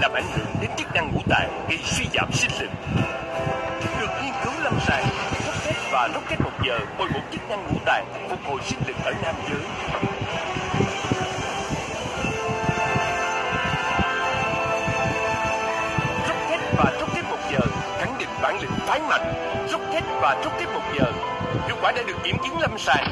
làm ảnh hưởng đến chức năng ngũ tạng gây suy giảm sinh lực. Được nghiên cứu lâm sàng, Rocket và rút kết một giờ bồi bổ chức năng ngũ tạng, phục hồi sinh lực ở nam giới. rút kết và rút kết một giờ khẳng định bản lĩnh phái mạnh. rút kết và rút kết một giờ hiệu quả đã được kiểm chứng lâm sàng